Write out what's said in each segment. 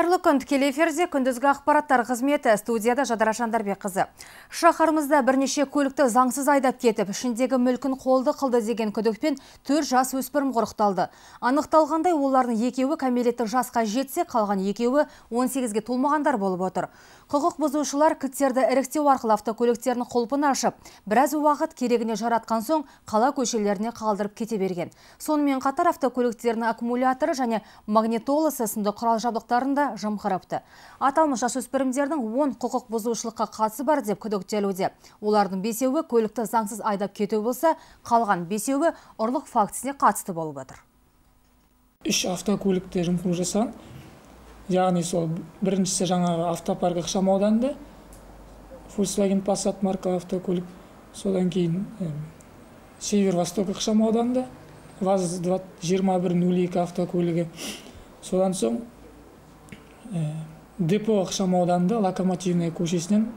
Қайырлы күн тікелей эфирде күндізгі ақпараттар қызметі студияда Жадыра Жандарбекқызы. Шаһарымызда бірнеше көлікті заңсыз айдап кетіп, ішіндегі мүлкін қолды қылды деген күдікпен төр жас өспірім құрықталды. Анықталғандай олардың екеуі кәмелеттік жасқа жетсе, қалған екеуі 18-ге толмағандар болып отыр. Құқық бұзушылар кілттерді іріктеу арқылы автокөліктерінің құлпын ашып, біраз уақыт керегіне жаратқан соң қала көшелеріне қалдырып кете берген. Сонымен қатар автокөліктерінің аккумуляторы және магнитоласы сынды құрал жабдықтарын да жымқырыпты. Аталмыш жасөспірімдердің 10 құқық бұзушылыққа қатысы бар деп күдіктелуде. Олардың бесеуі көлікті заңсыз айдап кету болса, қалған бесеуі ұрлық фактісіне қатысты болып отыр. үш автокөлікте жымқыру жасаған яғни сол біріншісі жаңағы автопарк ықшам ауданында volkswagen passat маркалы автокөлік. Содан кейін север восток ықшам ауданында ваз жиырма бір нөл екі автокөлігі. Содан соң депо ықшам ауданында локомотивная көшесінен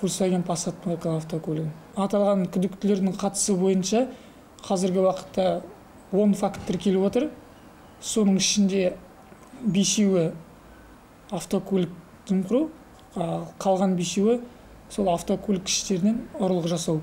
volkswagen passat маркалы автокөлігі. Аталған күдіктілердің қатысы бойынша қазіргі уақытта он факт тіркеліп отыр. Соның ішінде бесеуі автокөлік жымқыру қалған бесеуі сол автокөлік іштерінен ұрлық жасау.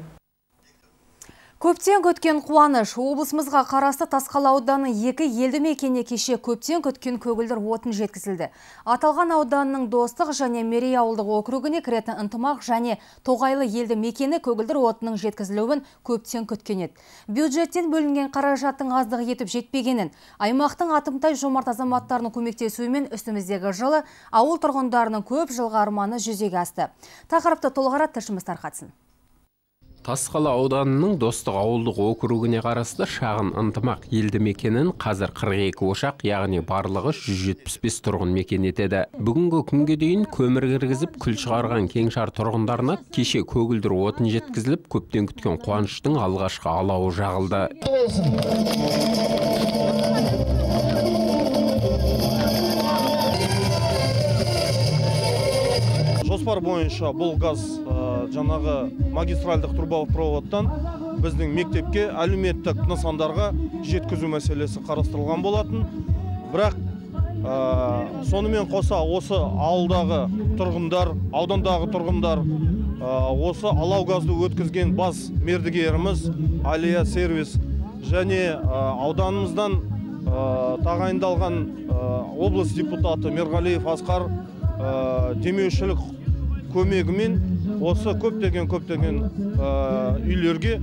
Көптен көткен қуаныш облысымызға қарасты Тасқала ауданының екі елді мекеніне кеше көптен көткен көгілдір отын жеткізілді. Аталған ауданның достық және мерей ауылдық округіне кіретін ынтымақ және тоғайлы елді мекені көгілдір отының жеткізілуін көптен күткен еді. Бюджеттен бөлінген қаражаттың аздығы етіп жетпегенін, аймақтың атымтай жомарт азаматтарының көмектесуімен үстіміздегі жылы ауыл тұрғындарының көп жылғы арманы жүзеге асты. Тақырыпты толығырақ тілшіміз тарқатсын. Тасқала ауданының Достық ауылдық округіне қарасты шағын ынтымақ елді мекенін қазір 42 ошақ, яғни барлығы 175 тұрғын мекен етеді. Бүгінгі күнге дейін көмір кіргізіп күл шығарған кеңшар тұрғындарына кеше көгілдір отын жеткізіліп, көптен күткен қуаныштың алғашқы алауы жағылды. Жоспар бойынша бұл газ жаңағы магистральдық трубопроводтан біздің мектепке әлеуметтік нысандарға жеткізу мәселесі қарастырылған болатын. Бірақ сонымен қоса осы ауылдағы тұрғындар аудандағы тұрғындар осы алау газды өткізген бас мердігеріміз алия сервис және ауданымыздан тағайындалған облыс депутаты мерғалиев асқар демеушілік көмегімен осы көптеген көптеген үйлерге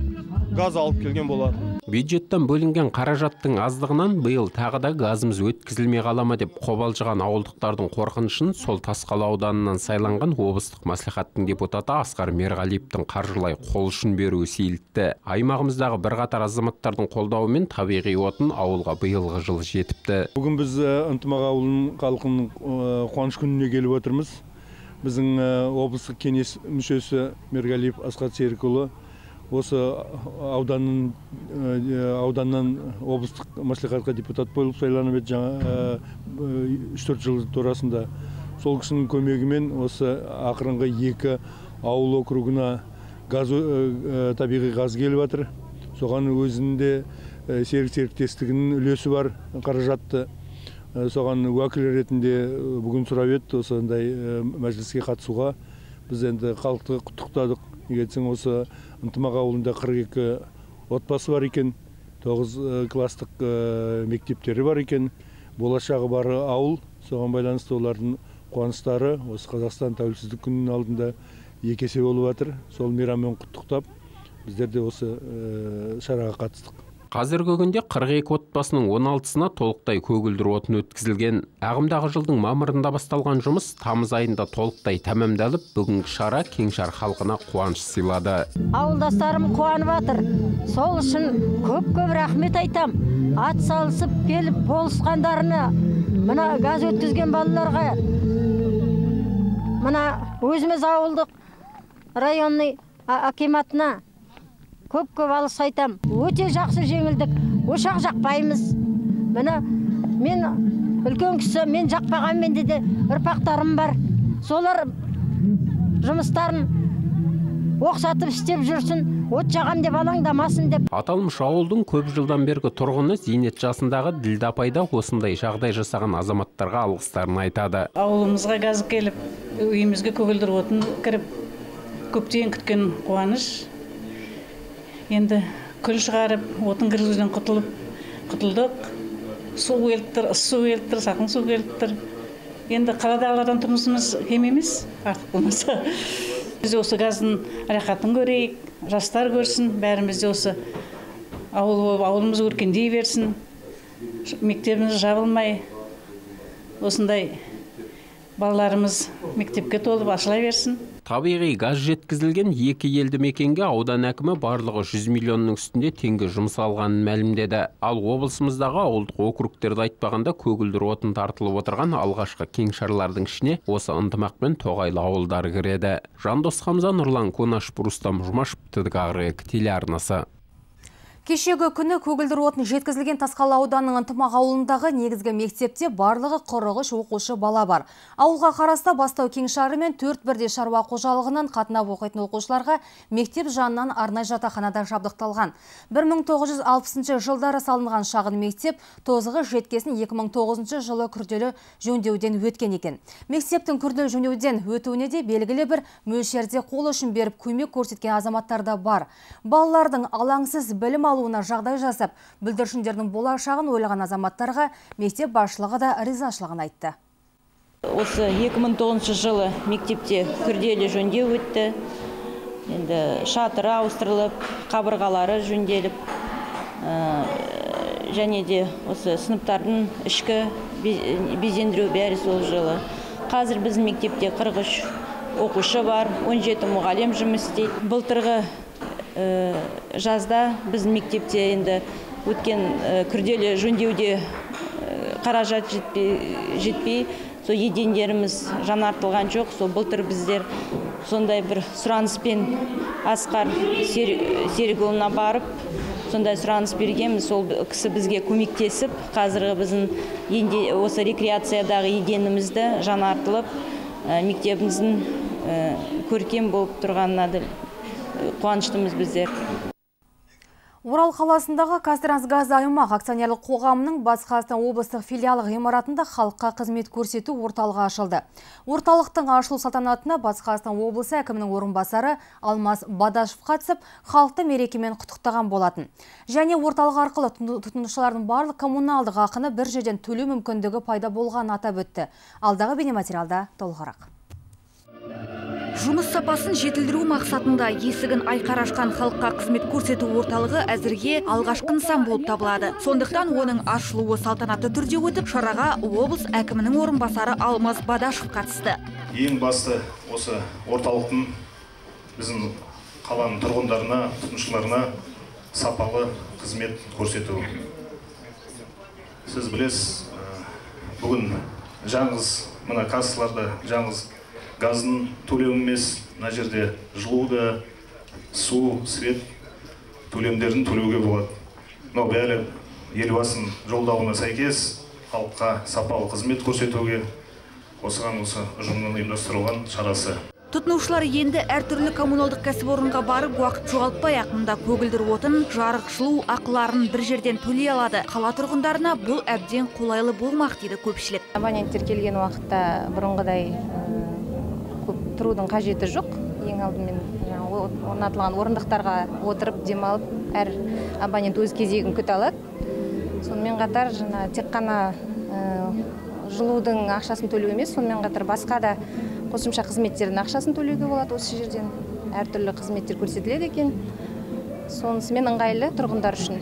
газ алып келген болатын. Бюджеттен бөлінген қаражаттың аздығынан биыл тағы да газымыз өткізілмей қала ма деп қобалжыған ауылдықтардың қорқынышын сол тасқала ауданынан сайланған облыстық мәслихаттың депутаты асқар мерғалиевтің қаржылай қол ұшын беруі сейілтті. Аймағымыздағы бірқатар азаматтардың қолдауымен табиғи отын ауылға биылғы жылы жетіпті. Бүгін біз ынтымақ ауылының халқының қуаныш күніне келіп отырмыз. Біздің облыстық кеңес мүшесі мерғалиев асхат серікұлы осы ауданның ауданнан облыстық мәслихатқа депутат болып сайланып еді жаңа үш төрт жыл турасында. Сол кісінің көмегімен осы ақырынғы екі ауыл округына газ табиғи газ келіп жатыр соған өзінде серік серіктестігінің үлесі бар қаражатты соған уәкіл ретінде бүгін сұрап еді осындай мәжіліске қатысуға. Біз енді халықты құттықтадық. Неге десең осы ынтымақ ауылында қырық екі отбасы бар екен. тоғыз класстық мектептері бар екен. Болашағы бар ауыл. Соған байланысты олардың қуаныштары осы қазақстан тәуелсіздік күнінің алдында екі есе болып жатыр сол мейраммен құттықтап біздер де осы шараға қатыстық. Қазіргі күнде 42 отбасының 16-сына толықтай көгілдір отын өткізілген. Ағымдағы жылдың мамырында басталған жұмыс тамыз айында толықтай тәмамдалып бүгінгі шара кеңшар халқына қуаныш сыйлады. Ауылдастарым қуанып жатыр сол үшін көп көп рахмет айтам. Ат салысып келіп болысқандарына мына газ өткізген балаларға мына өзіміз ауылдық районный акиматына көп көп алғыс айтам. Өте жақсы жеңілдік. Ошақ жақпаймыз. Міне мен үлкен кісі мен жақпағанмен де ұрпақтарым бар. Солар жұмыстарын оқсатып істеп жүрсін от жағам деп алаңдамасын деп. Аталмыш ауылдың көп жылдан бергі тұрғыны зейнет жасындағы ділдә апай да осындай жағдай жасаған азаматтарға алғыстарын айтады. Ауылымызға газ келіп үйімізге көгілдір отын кіріп көптен күткен қуаныш. Енді күл шығарып отын кіргізуден құтылып құтылдық. Су келіп тұр ыс су келіп тұр салқын су келіп тұр енді қаладағылардан тұрмысымыз кем емес артық болмаса. Біз осы газдың рахатын көрейік жастар көрсін бәріміз де осы ауыл болып ауылымыз өркендей берсін. Мектебіміз жабылмай осындай балаларымыз мектепке толып ашыла берсін. Табиғи газ жеткізілген екі елді мекенге аудан әкімі барлығы 100 миллионның үстінде теңге жұмсалғанын мәлімдеді. Ал облысымыздағы ауылдық округтерді айтпағанда көгілдір отын тартылып отырған алғашқы кеңшарлардың ішіне осы ынтымақ пен тоғайлы ауылдар кіреді. Жандос хамза нұрлан конашев рустам жұмашев тдк телеарнасы. Кешегі күні көгілдір отын жеткізілген Тасқала ауданының ынтымақ ауылындағы негізгі мектепте барлығы 43 оқушы бала бар. Ауылға қараста бастау кеңшары мен төрт бірде шаруа қожалығынан қатынап оқитын оқушыларға мектеп жанынан арнай жатақханада жабдықталған. 1960 жылдары салынған шағын мектеп тозығы жеткесін 2009 жылы күрделі жөндеуден өткен екен. Мектептің күрделі жөндеуден өтуіне де белгілі бір мөлшерде қол ұшын беріп көмек көрсеткен азаматтар да бар. Балалардың алаңсыз білім алу алуына жағдай жасап, бүлдіршіндердің болашағын ойлаған азаматтарға мектеп басшылығы да ризашылығын айтты. Осы 2009 жылы мектепте күрделі жөндеу өтті. Енді шатыры ауыстырылып, қабырғалары жөнделіп, және де осы сыныптардың ішкі безендіру бәрі сол жылы. Қазір біздің мектепте 43 оқушы бар, 17 мұғалім жұмыс істейді. Былтырғы жазда біздің мектепте енді өткен күрделі жөндеуде қаражат жетпей сол едендеріміз жаңартылған жоқ сол былтыр біздер сондай бір сұраныспен асқар серікұлына барып сондай сұраныс бергенбіз сол кісі бізге көмектесіп қазіргі біздің осы рекреациядағы еденімізді жаңартылып мектебіміздің көркем болып тұрғанына қуаныштымыз біздер Орал қаласындағы Қазтрансгаз аймақ акционерлік қоғамының Батыс Қазақстан облыстық филиалы ғимаратында халыққа қызмет көрсету орталығы ашылды. Орталықтың ашылу салтанатына Батыс Қазақстан облысы әкімінің орынбасары Алмаз Бадашев қатысып, халықты мерекемен құттықтаған болатын. Және орталық арқылы тұтынушылардың барлық коммуналдық ақыны бір жерден төлеу мүмкіндігі пайда болған атап өтті. Алдағы бейнематериалда толығырақ. Жұмыс сапасын жетілдіру мақсатында есігін айқара ашқан халыққа қызмет көрсету орталығы әзірге алғашқы нысан болып табылады. Сондықтан оның ашылуы салтанатты түрде өтіп, шараға облыс әкімінің орынбасары Алмаз Бадашев қатысты. Ең басты осы орталықтың біздің қаланың тұрғындарына, тұтынушыларына сапалы қызмет көрсету. Сіз білесіз, бүгін жаңыз мына кассаларда жаңыз газдың төлемі емес мына жерде жылуды су свет төлемдерін төлеуге болады мынау бәрі елбасының жолдауына сәйкес халыққа сапалы қызмет көрсетуге осыған осы ұжымның ұйымдастырылған шарасы Тұтынушылар енді әртүрлі коммуналдық кәсіпорынға барып уақыт жоғалтпай ақ мұнда көгілдір отын, жарық, жылу ақыларын бір жерден төлей алады. Қала тұрғындарына бұл әбден қолайлы болмақ дейді көпшілік. Абоненттер келген уақытта бұрынғыдай тұрудың қажеті жоқ. Ең алдымен орнатылған орындықтарға отырып демалып, әр абонент өз кезегін күте алады. Сонымен қатар жаңа тек қана жылудың ақшасын төлеу емес, сонымен қатар басқа да қосымша қызметтердің ақшасын төлеуге болады осы жерден әртүрлі қызметтер көрсетіледі екен сонысымен ыңғайлы тұрғындар үшін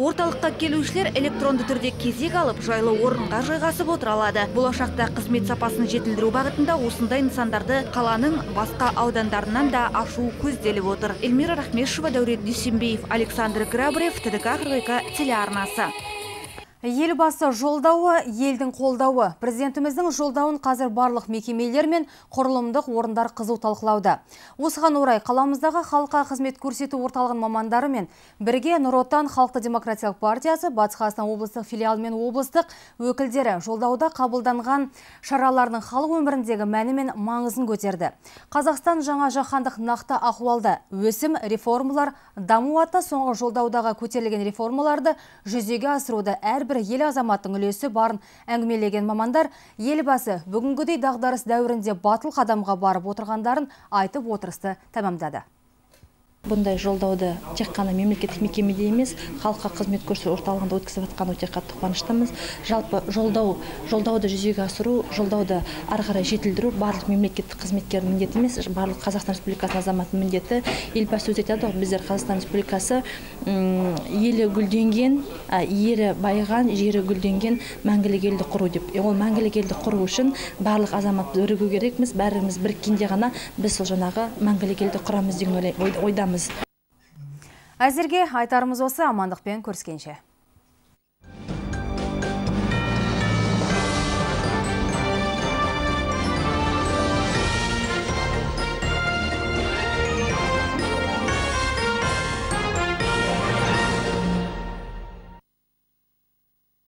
Орталыққа келушілер электронды түрде кезек алып, жайлы орынға жайғасып отыра алады. Болашақта қызмет сапасын жетілдіру бағытында осындай нысандарды қаланың басқа аудандарынан да ашу көзделіп отыр. Эльмира Рахмешева, Дәурет Дүйсенбеев, Александр Грабрев, ТДК 42 телеарнасы. Елбасы жолдауы, елдің қолдауы. Президентіміздің жолдауын қазір барлық мекемелер мен құрылымдық орындар қызу талқылауда. Осыған орай қаламыздағы халыққа қызмет көрсету орталығын мамандары мен бірге Нұр Отан Халықты демократиялық партиясы Батыс Қазақстан облыстық филиалы мен облыстық өкілдері жолдауда қабылданған шаралардың халық өміріндегі мәні мен маңызын көтерді. Қазақстан жаңа жаһандық нақты ахуалда өсім, реформалар, даму атты соңғы жолдаудағы көтерілген реформаларды жүзеге асыруды әр әрбір ел азаматтың үлесі барын әңгімелеген мамандар елбасы бүгінгідей дағдарыс дәуірінде батыл қадамға барып отырғандарын айтып отырысты тәмамдады. Бұндай жолдауды тек қана мемлекеттік мекемеде емес халыққа қызмет көрсету орталығында өткізіп жатқан өте қатты қуаныштымыз. Жалпы жолдау жолдауды жүзеге асыру жолдауды ары қарай жетілдіру барлық мемлекеттік қызметкердің міндеті емес барлық қазақстан республикасының азаматының міндеті. Елбасы өзі айтады ғой біздер қазақстан республикасы елі гүлденген ері байыған жері гүлденген мәңгілік елді құру деп. Ол мәңгілік елді құру үшін барлық азамат бірігу керекпіз. Бәріміз біріккенде ғана біз сол жаңағы мәңгілік елді құрамыз деген Әзірге айтарымыз осы амандықпен көріскенше.